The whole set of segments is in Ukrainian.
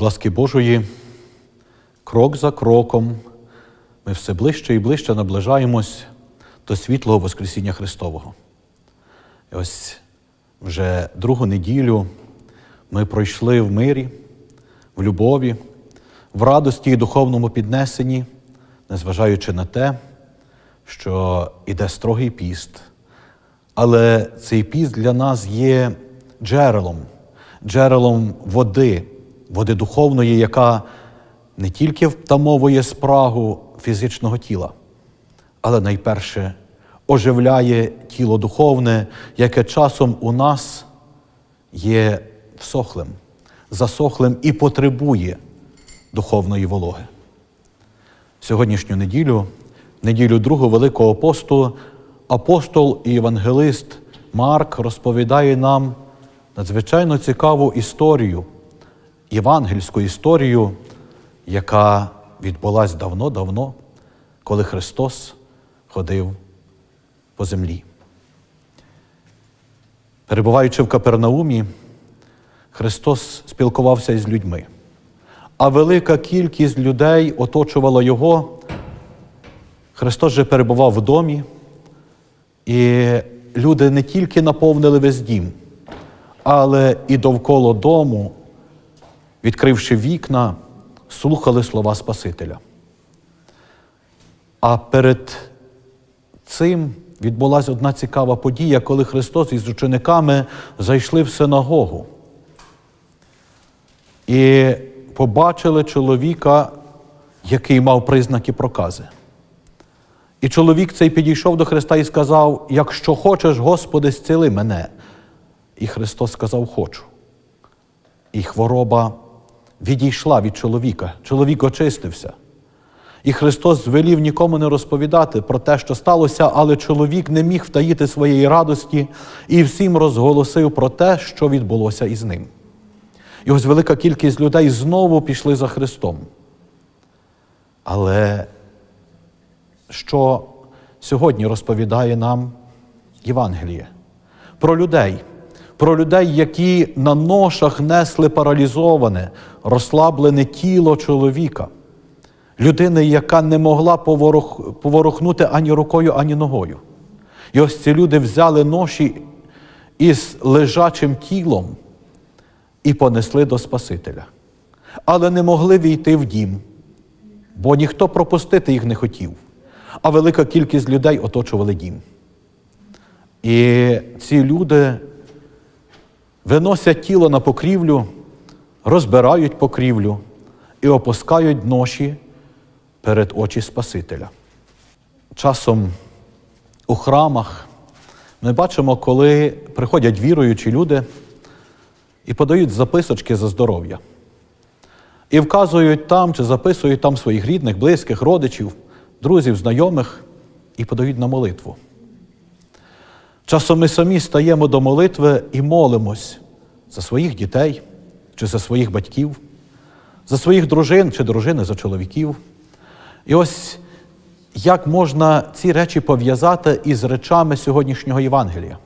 З ласки Божої, крок за кроком, ми все ближче і ближче наближаємось до світлого Воскресіння Христового. І ось вже другу неділю ми пройшли в мирі, в любові, в радості і духовному піднесенні, незважаючи на те, що іде строгий піст. Але цей піст для нас є джерелом, джерелом води, води духовної, яка не тільки втамовує спрагу фізичного тіла, але найперше оживляє тіло духовне, яке часом у нас є всохлим, засохлим і потребує духовної вологи. Сьогоднішню неділю, неділю другого Великого посту, апостол і євангелист Марк розповідає нам надзвичайно цікаву історію, євангельську історію, яка відбулась давно-давно, коли Христос ходив по землі. Перебуваючи в Капернаумі, Христос спілкувався із людьми, а велика кількість людей оточувала Його. Христос же перебував в домі, і люди не тільки наповнили весь дім, але і довкола дому, відкривши вікна, слухали слова Спасителя. А перед цим відбулася одна цікава подія, коли Христос із учениками зайшли в синагогу і побачили чоловіка, який мав признаки прокази. І чоловік цей підійшов до Христа і сказав: Якщо хочеш, Господи, зціли мене. І Христос сказав, хочу. І хвороба відійшла від чоловіка. Чоловік очистився. І Христос звелів нікому не розповідати про те, що сталося, але чоловік не міг втаїти своєї радості і всім розголосив про те, що відбулося із ним. І ось велика кількість людей знову пішли за Христом. Але що сьогодні розповідає нам Євангеліє? Про людей, про людей, які на ношах несли паралізоване, розслаблене тіло чоловіка, людини, яка не могла поворох... поворухнути ані рукою, ані ногою. І ось ці люди взяли ноші із лежачим тілом і понесли до Спасителя. Але не могли війти в дім, бо ніхто пропустити їх не хотів, а велика кількість людей оточували дім. І ці люди виносять тіло на покрівлю, розбирають покрівлю і опускають ноші перед очі Спасителя. Часом у храмах ми бачимо, коли приходять віруючі люди і подають записочки за здоров'я. І вказують там чи записують там своїх рідних, близьких, родичів, друзів, знайомих і подають на молитву. Часом ми самі стаємо до молитви і молимось за своїх дітей чи за своїх батьків, за своїх дружин чи дружини за чоловіків. І ось як можна ці речі пов'язати із речами сьогоднішнього Євангелія?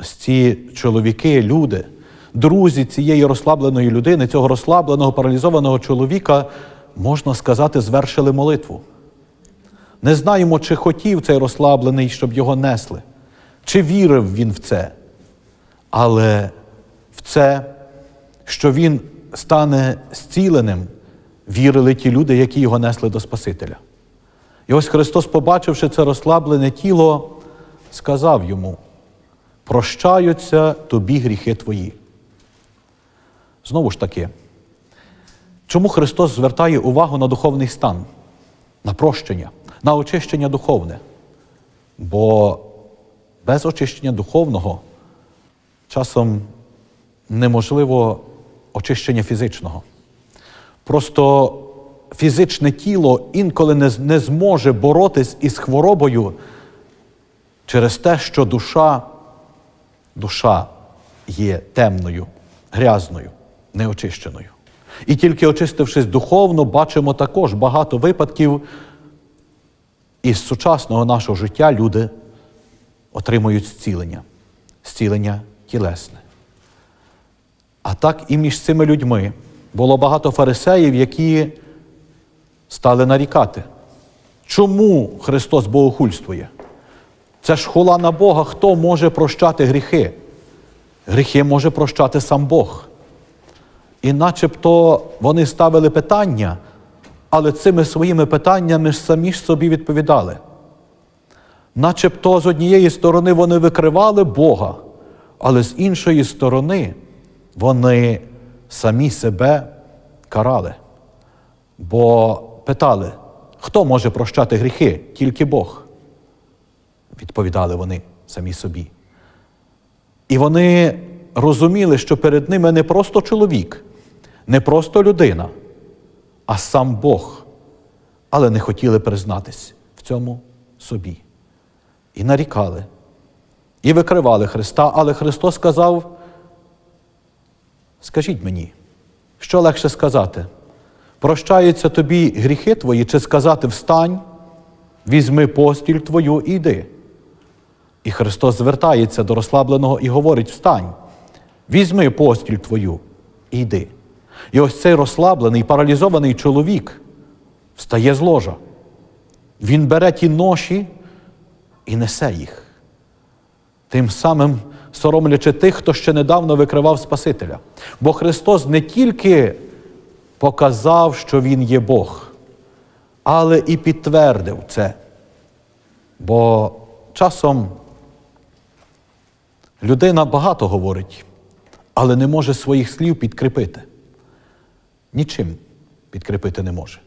Ось ці чоловіки, люди, друзі цієї розслабленої людини, цього розслабленого, паралізованого чоловіка, можна сказати, звершили молитву. Не знаємо, чи хотів цей розслаблений, щоб його несли, чи вірив він в це. Але в це, що він стане зціленим, вірили ті люди, які його несли до Спасителя. І ось Христос, побачивши це розслаблене тіло, сказав йому: прощаються тобі гріхи твої. Знову ж таки, чому Христос звертає увагу на духовний стан, на прощення, на очищення духовне? Бо без очищення духовного часом неможливо очищення фізичного. Просто фізичне тіло інколи не, не зможе боротись із хворобою через те, що душа, душа є темною, грязною, неочищеною. І тільки очистившись духовно, бачимо також багато випадків із сучасного нашого життя люди отримують зцілення, зцілення тілесне. А так і між цими людьми було багато фарисеїв, які стали нарікати. Чому Христос богохульствує? Це ж хула на Бога, хто може прощати гріхи? Гріхи може прощати сам Бог. І начебто вони ставили питання, але цими своїми питаннями самі ж собі відповідали. Начебто з однієї сторони вони викривали Бога, але з іншої сторони вони самі себе карали. Бо питали, хто може прощати гріхи? Тільки Бог. Відповідали вони самі собі. І вони розуміли, що перед ними не просто чоловік, не просто людина, а сам Бог, але не хотіли признатись в цьому собі. І нарікали, і викривали Христа, але Христос сказав: Скажіть мені, що легше сказати? Прощаються тобі гріхи твої, чи сказати встань, візьми постіль твою і йди. І Христос звертається до розслабленого і говорить: Встань, візьми постіль твою і йди. І ось цей розслаблений, паралізований чоловік встає з ложа. Він бере ті ноші і несе їх. Тим самим соромлячи тих, хто ще недавно викривав Спасителя. Бо Христос не тільки показав, що Він є Бог, але і підтвердив це. Бо часом людина багато говорить, але не може своїх слів підкріпити. Нічим підкріпити не може.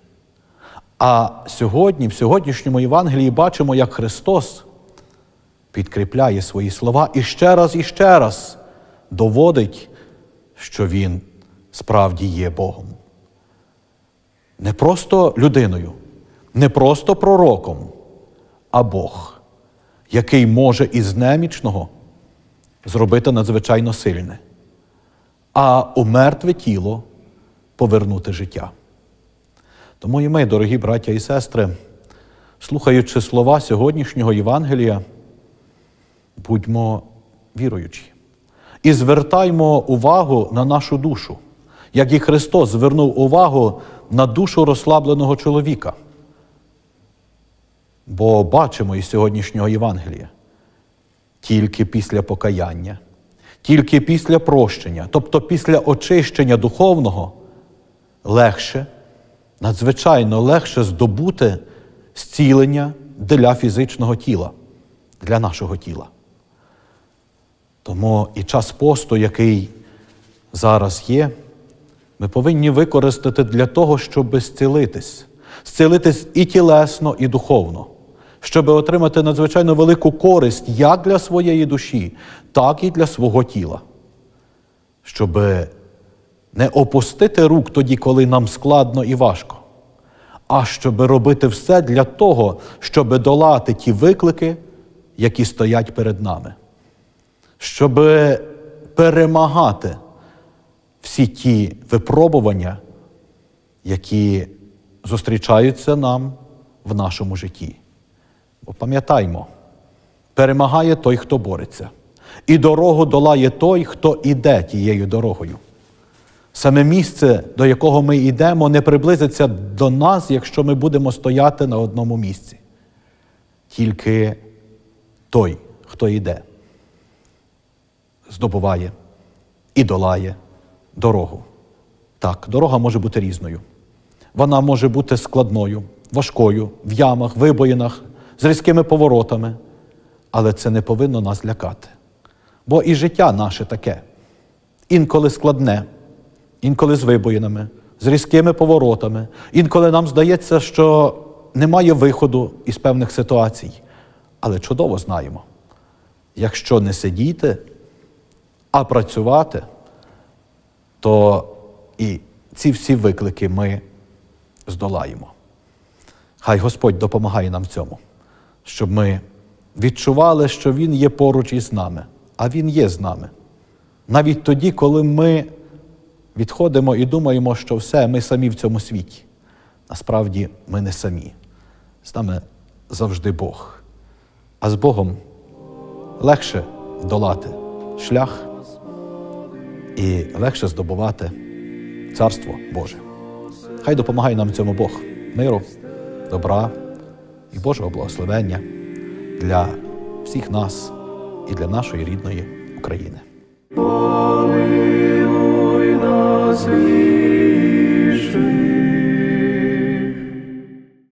А сьогодні, в сьогоднішньому Євангелії, бачимо, як Христос підкріпляє свої слова і ще раз і ще раз доводить, що Він справді є Богом. Не просто людиною, не просто пророком, а Бог, який може із немічного зробити надзвичайно сильне, а у мертве тіло повернути життя. Тому і ми, дорогі браття і сестри, слухаючи слова сьогоднішнього Євангелія, будьмо віруючі і звертаймо увагу на нашу душу, як і Христос звернув увагу на душу розслабленого чоловіка. Бо бачимо із сьогоднішнього Євангелія тільки після покаяння, тільки після прощення, тобто після очищення духовного, легше, надзвичайно легше здобути зцілення для фізичного тіла, для нашого тіла. Тому і час посту, який зараз є, ми повинні використати для того, щоб зцілитись, зцілитись і тілесно, і духовно, щоб отримати надзвичайно велику користь як для своєї душі, так і для свого тіла, щоб не опустити рук тоді, коли нам складно і важко, а щоб робити все для того, щоб долати ті виклики, які стоять перед нами щоб перемагати всі ті випробування, які зустрічаються нам в нашому житті. Бо пам'ятаймо, перемагає той, хто бореться, і дорогу долає той, хто іде тією дорогою. Саме місце, до якого ми йдемо, не приблизиться до нас, якщо ми будемо стояти на одному місці. Тільки той, хто йде здобуває і долає дорогу. Так, дорога може бути різною. Вона може бути складною, важкою, в ямах, вибоїнах, з різкими поворотами. Але це не повинно нас лякати. Бо і життя наше таке. Інколи складне, інколи з вибоїнами, з різкими поворотами, інколи нам здається, що немає виходу із певних ситуацій. Але чудово знаємо, якщо не сидіти а працювати, то і ці всі виклики ми здолаємо. Хай Господь допомагає нам в цьому, щоб ми відчували, що Він є поруч із нами, а Він є з нами. Навіть тоді, коли ми відходимо і думаємо, що все, ми самі в цьому світі. Насправді ми не самі. З нами завжди Бог. А з Богом легше долати шлях і легше здобувати Царство Боже. Хай допомагає нам цьому Бог миру, добра і Божого благословення для всіх нас і для нашої рідної України. Помилуй нас,